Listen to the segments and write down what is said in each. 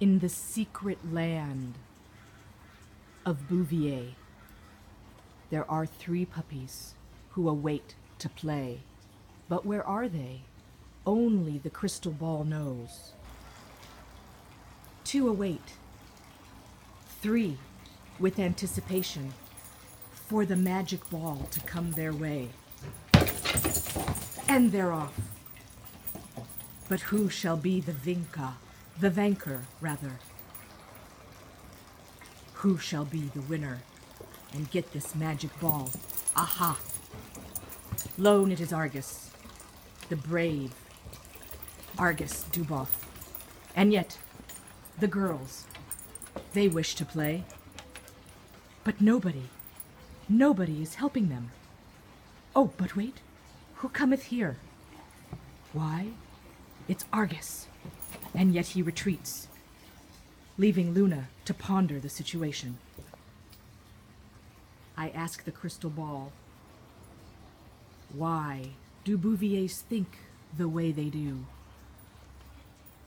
In the secret land of Bouvier, there are three puppies who await to play. But where are they? Only the crystal ball knows. Two await. Three with anticipation for the magic ball to come their way. And they're off. But who shall be the Vinca, the Vanker, rather? Who shall be the winner and get this magic ball? Aha! Lone it is Argus, the brave Argus Duboff. And yet, the girls, they wish to play. But nobody, nobody is helping them. Oh, but wait, who cometh here? Why, it's Argus, and yet he retreats, leaving Luna to ponder the situation. I ask the crystal ball, why do Bouviers think the way they do?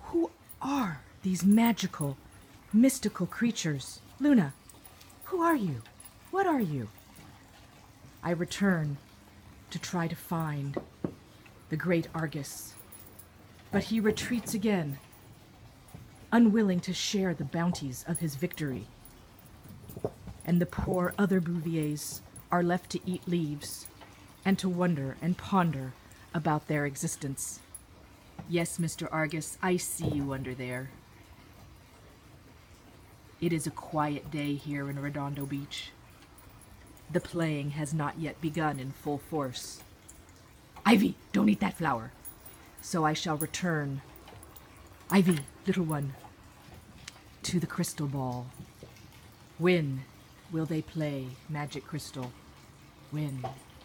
Who are these magical, mystical creatures? Luna, who are you? What are you? I return to try to find the great Argus. But he retreats again, unwilling to share the bounties of his victory. And the poor other Bouviers are left to eat leaves and to wonder and ponder about their existence. Yes, Mr. Argus, I see you under there. It is a quiet day here in Redondo Beach. The playing has not yet begun in full force. Ivy, don't eat that flower. So I shall return. Ivy, little one, to the crystal ball. When will they play Magic Crystal? When?